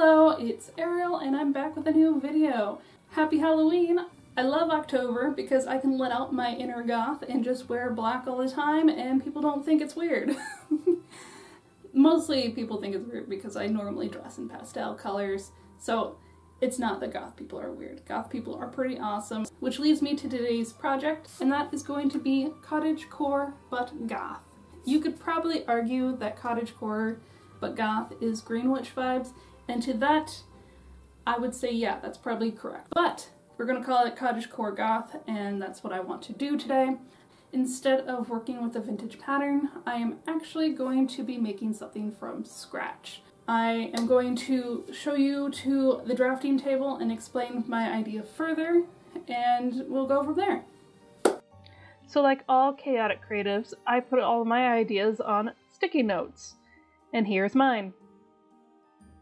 Hello, it's Ariel and I'm back with a new video. Happy Halloween! I love October because I can let out my inner goth and just wear black all the time and people don't think it's weird. Mostly people think it's weird because I normally dress in pastel colors, so it's not that goth people are weird. Goth people are pretty awesome, which leads me to today's project, and that is going to be cottagecore but goth. You could probably argue that cottagecore but goth is green witch vibes, and to that, I would say yeah, that's probably correct. But we're gonna call it cottagecore goth, and that's what I want to do today. Instead of working with a vintage pattern, I am actually going to be making something from scratch. I am going to show you to the drafting table and explain my idea further, and we'll go from there. So like all chaotic creatives, I put all my ideas on sticky notes. And here's mine.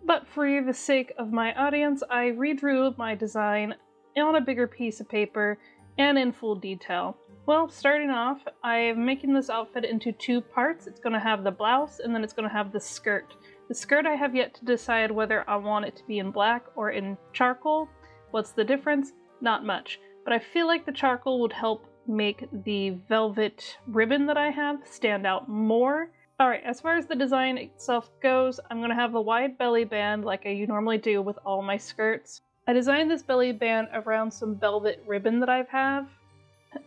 But for the sake of my audience, I redrew my design on a bigger piece of paper and in full detail. Well, starting off, I'm making this outfit into two parts. It's going to have the blouse and then it's going to have the skirt. The skirt I have yet to decide whether I want it to be in black or in charcoal. What's the difference? Not much. But I feel like the charcoal would help make the velvet ribbon that I have stand out more Alright, as far as the design itself goes, I'm going to have a wide belly band like I normally do with all my skirts. I designed this belly band around some velvet ribbon that I have.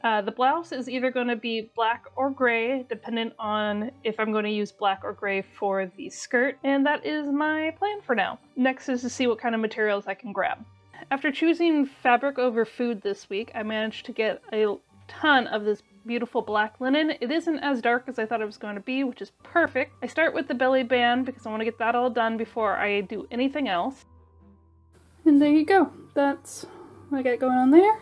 Uh, the blouse is either going to be black or gray, dependent on if I'm going to use black or gray for the skirt, and that is my plan for now. Next is to see what kind of materials I can grab. After choosing fabric over food this week, I managed to get a ton of this beautiful black linen. It isn't as dark as I thought it was going to be, which is perfect. I start with the belly band because I want to get that all done before I do anything else. And there you go. That's what I got going on there.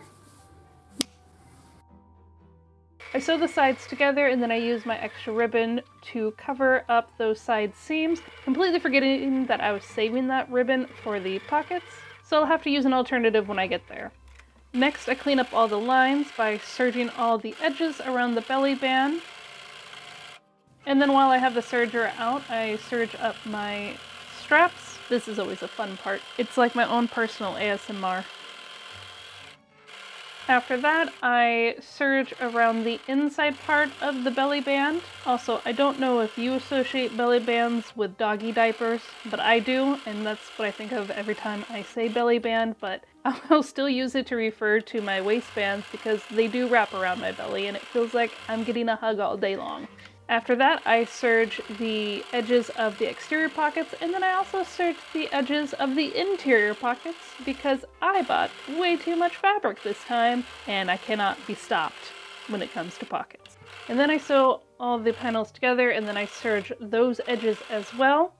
I sew the sides together and then I use my extra ribbon to cover up those side seams, completely forgetting that I was saving that ribbon for the pockets, so I'll have to use an alternative when I get there. Next, I clean up all the lines by serging all the edges around the belly band. And then while I have the serger out, I serge up my straps. This is always a fun part. It's like my own personal ASMR. After that, I serge around the inside part of the belly band. Also, I don't know if you associate belly bands with doggy diapers, but I do, and that's what I think of every time I say belly band, but I'll still use it to refer to my waistbands because they do wrap around my belly and it feels like I'm getting a hug all day long. After that, I serge the edges of the exterior pockets, and then I also serge the edges of the interior pockets because I bought way too much fabric this time, and I cannot be stopped when it comes to pockets. And then I sew all the panels together, and then I serge those edges as well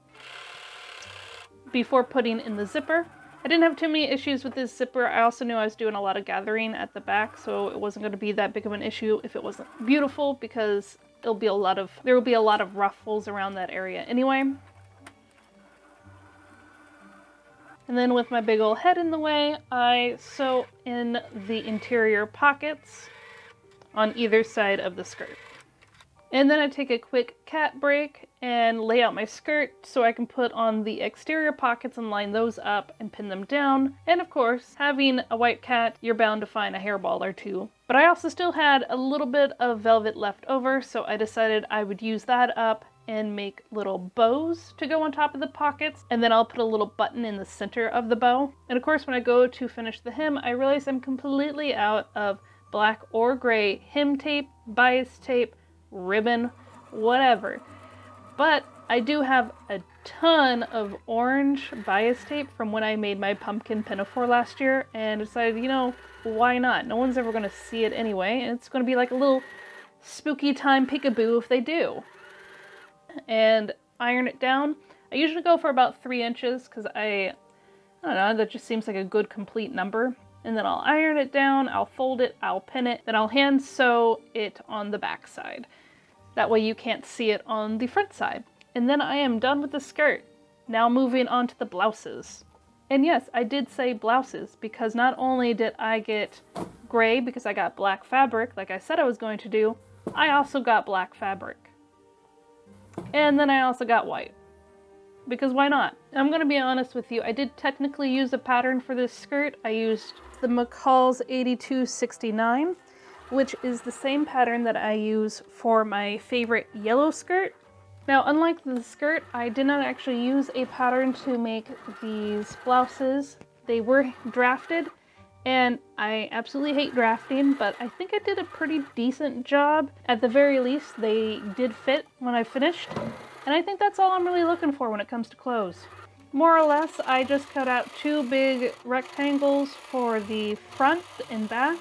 before putting in the zipper. I didn't have too many issues with this zipper. I also knew I was doing a lot of gathering at the back, so it wasn't going to be that big of an issue if it wasn't beautiful because there'll be a lot of there will be a lot of ruffles around that area anyway. And then with my big old head in the way, I sew in the interior pockets on either side of the skirt. And then I take a quick cat break and lay out my skirt so I can put on the exterior pockets and line those up and pin them down. And of course, having a white cat, you're bound to find a hairball or two. But I also still had a little bit of velvet left over, so I decided I would use that up and make little bows to go on top of the pockets, and then I'll put a little button in the center of the bow. And of course, when I go to finish the hem, I realize I'm completely out of black or gray hem tape, bias tape, ribbon, whatever. But I do have a ton of orange bias tape from when I made my pumpkin pinafore last year and decided, you know, why not? No one's ever going to see it anyway, and it's going to be like a little spooky time peekaboo if they do. And iron it down. I usually go for about three inches because I, I don't know, that just seems like a good complete number. And then I'll iron it down, I'll fold it, I'll pin it, then I'll hand sew it on the back side. That way you can't see it on the front side. And then I am done with the skirt. Now moving on to the blouses. And yes, I did say blouses because not only did I get gray because I got black fabric like I said I was going to do, I also got black fabric. And then I also got white. because why not? I'm gonna be honest with you, I did technically use a pattern for this skirt. I used the McCall's 8269, which is the same pattern that I use for my favorite yellow skirt. Now, unlike the skirt, I did not actually use a pattern to make these blouses. They were drafted, and I absolutely hate drafting, but I think I did a pretty decent job. At the very least, they did fit when I finished, and I think that's all I'm really looking for when it comes to clothes. More or less, I just cut out two big rectangles for the front and back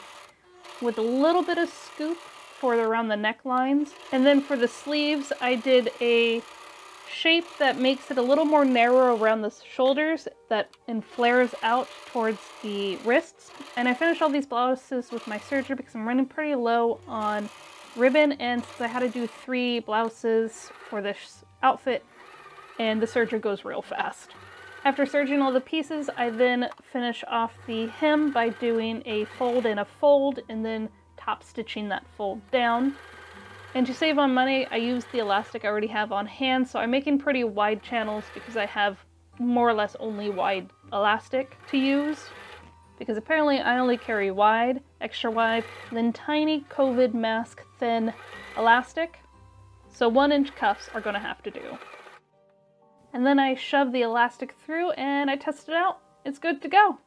with a little bit of scoop for around the necklines. And then for the sleeves, I did a shape that makes it a little more narrow around the shoulders that and flares out towards the wrists. And I finished all these blouses with my serger because I'm running pretty low on ribbon and since I had to do three blouses for this outfit and the serger goes real fast. After serging all the pieces, I then finish off the hem by doing a fold and a fold and then top stitching that fold down. And to save on money, I use the elastic I already have on hand, so I'm making pretty wide channels because I have more or less only wide elastic to use. Because apparently I only carry wide, extra wide, then tiny COVID mask thin elastic. So one inch cuffs are gonna have to do. And then I shove the elastic through and I test it out. It's good to go.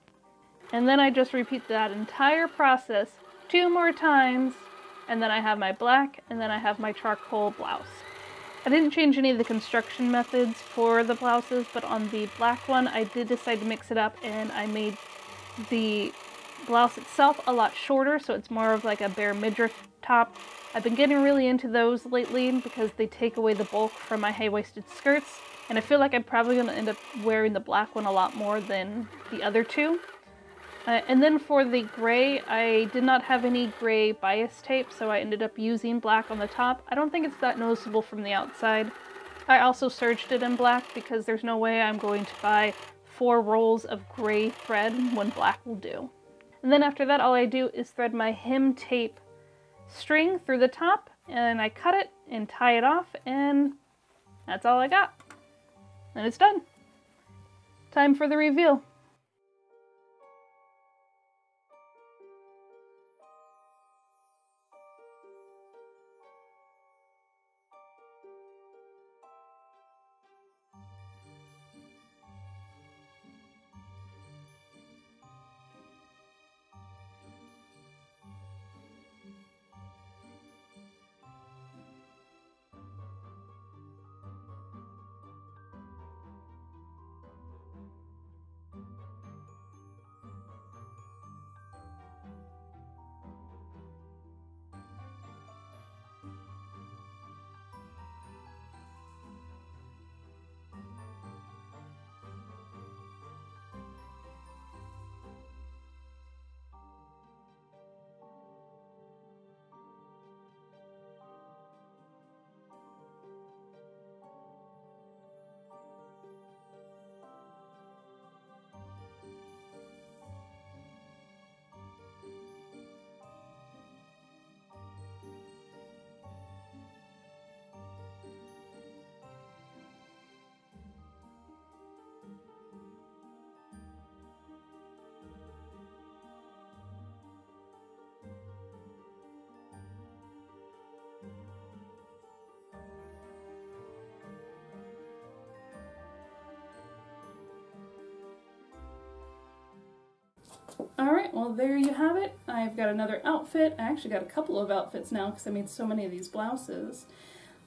And then I just repeat that entire process two more times and then I have my black and then I have my charcoal blouse. I didn't change any of the construction methods for the blouses, but on the black one I did decide to mix it up and I made the blouse itself a lot shorter so it's more of like a bare midriff top. I've been getting really into those lately because they take away the bulk from my high-waisted skirts and I feel like I'm probably going to end up wearing the black one a lot more than the other two. Uh, and then for the gray, I did not have any gray bias tape, so I ended up using black on the top. I don't think it's that noticeable from the outside. I also serged it in black because there's no way I'm going to buy four rolls of gray thread when black will do. And then after that, all I do is thread my hem tape string through the top, and I cut it and tie it off, and that's all I got and it's done. Time for the reveal. Alright, well there you have it. I've got another outfit. I actually got a couple of outfits now because I made so many of these blouses.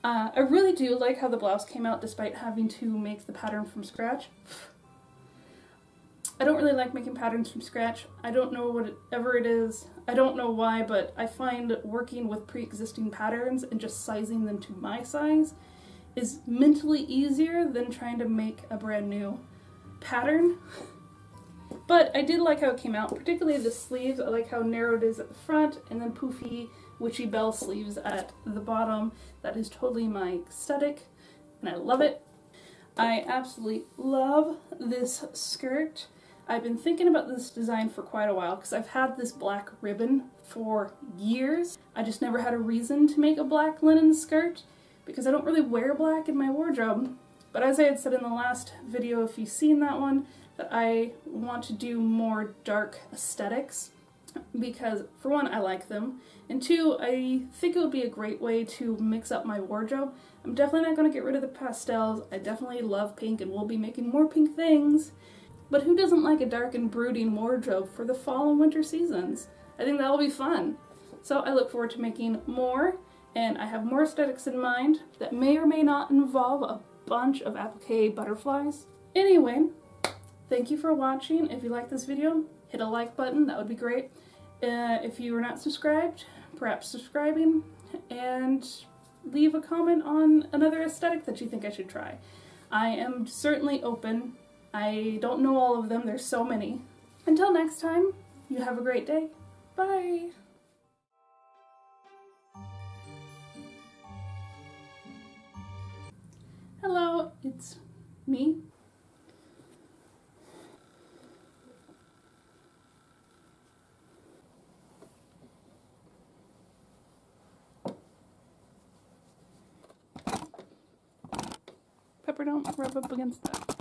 Uh, I really do like how the blouse came out despite having to make the pattern from scratch. I don't really like making patterns from scratch. I don't know whatever it is. I don't know why, but I find working with pre-existing patterns and just sizing them to my size is mentally easier than trying to make a brand new pattern. But I did like how it came out, particularly the sleeves. I like how narrow it is at the front and then poofy witchy bell sleeves at the bottom. That is totally my aesthetic and I love it. I absolutely love this skirt. I've been thinking about this design for quite a while because I've had this black ribbon for years. I just never had a reason to make a black linen skirt because I don't really wear black in my wardrobe. But as I had said in the last video, if you've seen that one, that I want to do more dark aesthetics because for one, I like them, and two, I think it would be a great way to mix up my wardrobe. I'm definitely not going to get rid of the pastels. I definitely love pink and we'll be making more pink things. But who doesn't like a dark and brooding wardrobe for the fall and winter seasons? I think that'll be fun. So I look forward to making more, and I have more aesthetics in mind that may or may not involve a bunch of applique butterflies. Anyway, thank you for watching. If you like this video, hit a like button, that would be great. Uh, if you are not subscribed, perhaps subscribing, and leave a comment on another aesthetic that you think I should try. I am certainly open. I don't know all of them, there's so many. Until next time, you have a great day. Bye! Hello, it's me. Don't rub up against that.